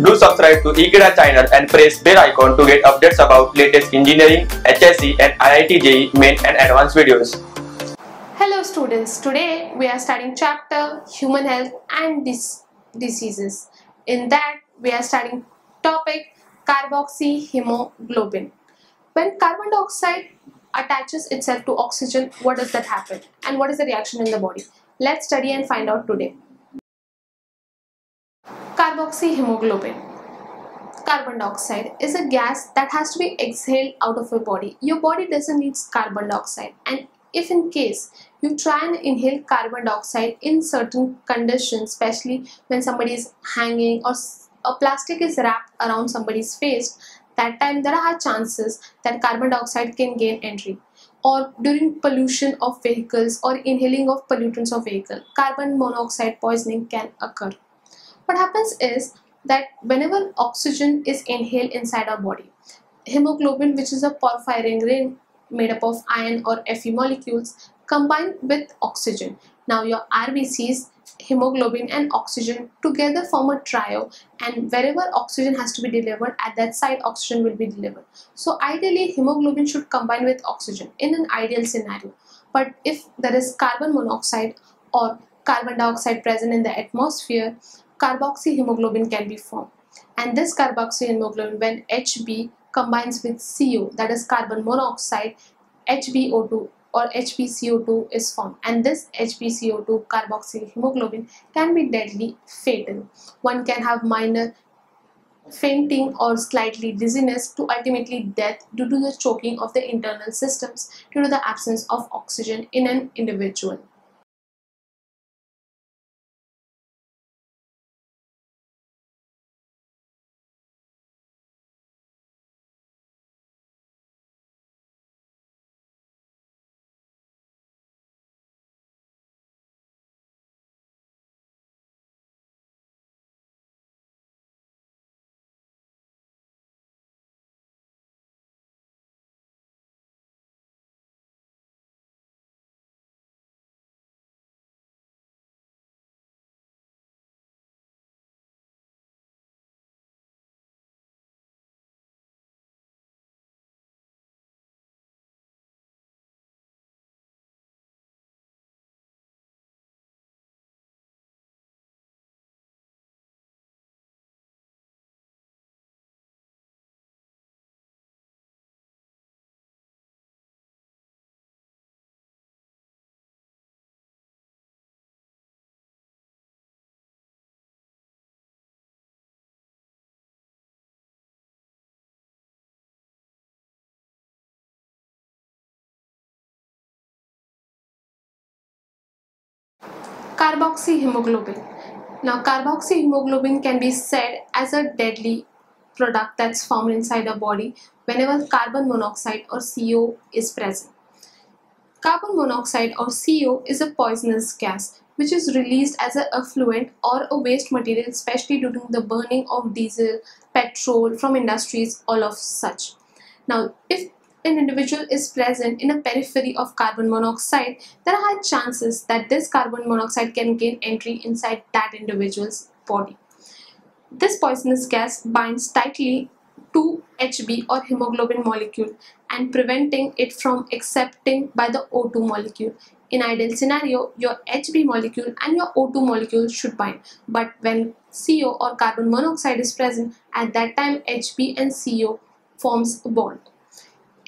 Do subscribe to Ekeeda channel and press bell icon to get updates about latest engineering, HSC and IIT JEE main and advanced videos. Hello students, today we are studying chapter Human Health and Dis- Diseases. In that we are studying topic carboxyhemoglobin. When carbon dioxide attaches itself to oxygen, what does that happen? And what is the reaction in the body? Let's study and find out today. Carboxyhemoglobin carbon dioxide is a gas that has to be exhaled out of your body. Your body doesn't need carbon dioxide and if in case you try and inhale carbon dioxide in certain conditions, especially when somebody is hanging or a plastic is wrapped around somebody's face, that time there are chances that carbon dioxide can gain entry or during pollution of vehicles or inhaling of pollutants of vehicle, carbon monoxide poisoning can occur. What happens is that whenever oxygen is inhaled inside our body, hemoglobin which is a porphyrin ring made up of iron or Fe molecules combine with oxygen. Now your RBCs, hemoglobin and oxygen together form a trio and wherever oxygen has to be delivered at that site oxygen will be delivered. So ideally hemoglobin should combine with oxygen in an ideal scenario. But if there is carbon monoxide or carbon dioxide present in the atmosphere, carboxyhemoglobin can be formed. And this carboxyhemoglobin when HB combines with CO that is carbon monoxide HbO2 or HbCO2 is formed and this HbCO2 carboxyhemoglobin can be deadly fatal. One can have minor fainting or slightly dizziness to ultimately death due to the choking of the internal systems due to the absence of oxygen in an individual. Carboxyhemoglobin. Now carboxyhemoglobin can be said as a deadly product that's formed inside a body whenever carbon monoxide or CO is present. Carbon monoxide or CO is a poisonous gas which is released as a effluent or a waste material especially during the burning of diesel, petrol from industries, all of such. Now if an individual is present in a periphery of carbon monoxide, there are high chances that this carbon monoxide can gain entry inside that individual's body. This poisonous gas binds tightly to Hb or hemoglobin molecule and preventing it from accepting by the O2 molecule. In ideal scenario, your Hb molecule and your O2 molecule should bind. But when CO or carbon monoxide is present, at that time Hb and CO forms a bond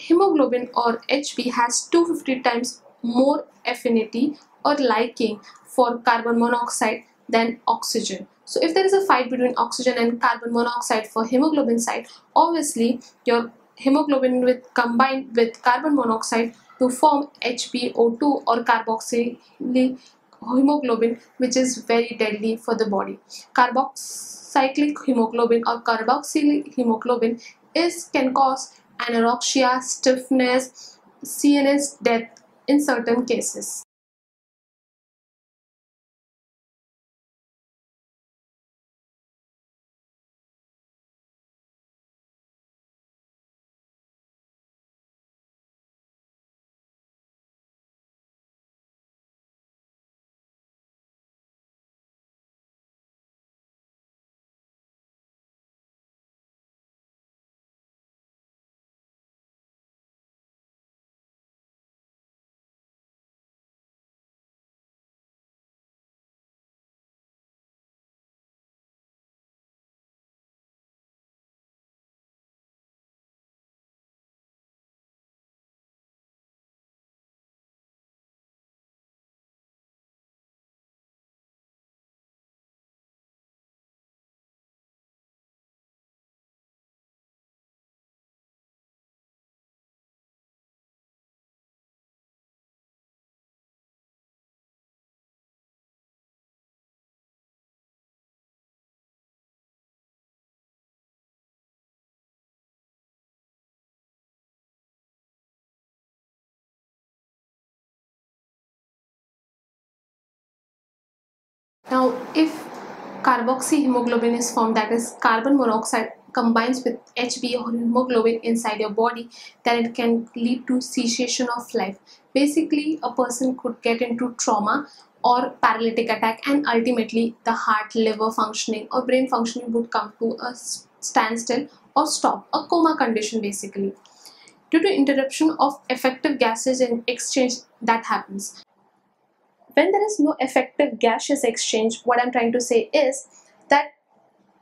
hemoglobin or Hb has 250 times more affinity or liking for carbon monoxide than oxygen. So if there is a fight between oxygen and carbon monoxide for hemoglobin side, obviously your hemoglobin will combine with carbon monoxide to form HbO2 or carboxyl hemoglobin which is very deadly for the body. Carboxylic hemoglobin or carboxyl hemoglobin is can cause anorexia, stiffness, CNS death in certain cases. Now, if carboxyhemoglobin is formed, that is carbon monoxide combines with HB or hemoglobin inside your body, then it can lead to cessation of life. Basically, a person could get into trauma or paralytic attack and ultimately the heart, liver functioning or brain functioning would come to a standstill or stop, a coma condition basically. Due to interruption of effective gases in exchange that happens. When there is no effective gaseous exchange, what I'm trying to say is that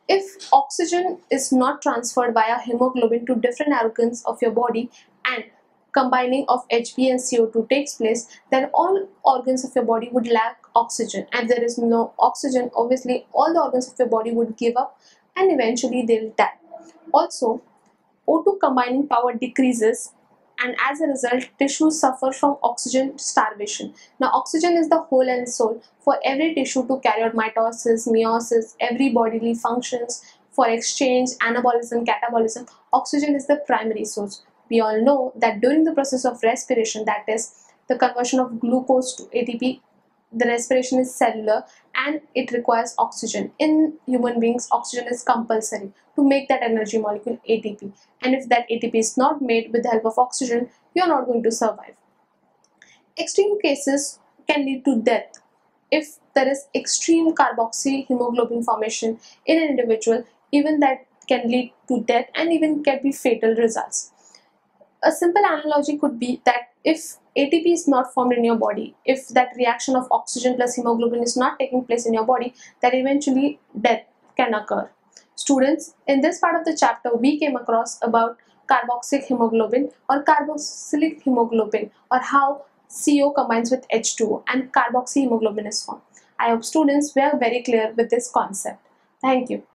if oxygen is not transferred via hemoglobin to different organs of your body and combining of HB and CO2 takes place, then all organs of your body would lack oxygen. And there is no oxygen, obviously all the organs of your body would give up and eventually they'll die. Also, O2 combining power decreases and as a result tissues suffer from oxygen starvation. Now oxygen is the whole and soul for every tissue to carry out mitosis, meiosis, every bodily functions for exchange, anabolism, catabolism, oxygen is the primary source. We all know that during the process of respiration that is the conversion of glucose to ATP the respiration is cellular and it requires oxygen. In human beings, oxygen is compulsory to make that energy molecule ATP. And if that ATP is not made with the help of oxygen, you are not going to survive. Extreme cases can lead to death if there is extreme carboxy hemoglobin formation in an individual, even that can lead to death and even can be fatal results. A simple analogy could be that if ATP is not formed in your body, if that reaction of oxygen plus hemoglobin is not taking place in your body, then eventually death can occur. Students, in this part of the chapter, we came across about carboxylic hemoglobin or carboxylic hemoglobin or how CO combines with H2O and carboxy hemoglobin is formed. I hope students were very clear with this concept. Thank you.